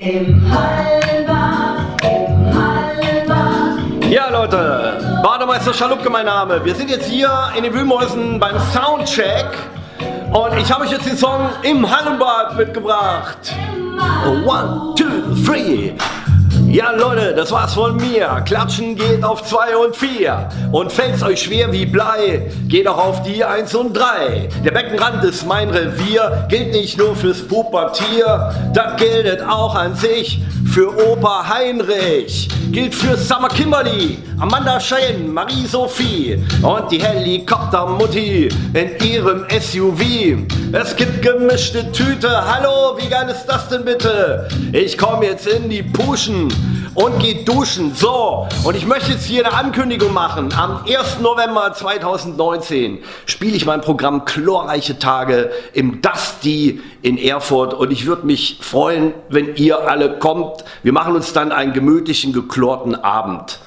Im Hallenbad, im Hallenbad. Ja Leute, Bademeister Schalupke mein Name. Wir sind jetzt hier in den Wühlmäusen beim Soundcheck und ich habe euch jetzt den Song Im Hallenbad mitgebracht. One, two, three. Ja Leute, das war's von mir. Klatschen geht auf 2 und 4. Und fällt's euch schwer wie Blei, geht auch auf die 1 und 3. Der Beckenrand ist mein Revier, gilt nicht nur fürs Pubertier, das gilt auch an sich für Opa Heinrich. Gilt für Summer Kimberly, Amanda Cheyenne, Marie-Sophie und die Helikoptermutti in ihrem SUV. Es gibt gemischte Tüte, hallo, wie geil ist das denn bitte? Ich komm jetzt in die Puschen und geht duschen. So, und ich möchte jetzt hier eine Ankündigung machen. Am 1. November 2019 spiele ich mein Programm Chlorreiche Tage im Dusty in Erfurt und ich würde mich freuen, wenn ihr alle kommt. Wir machen uns dann einen gemütlichen, geklorten Abend.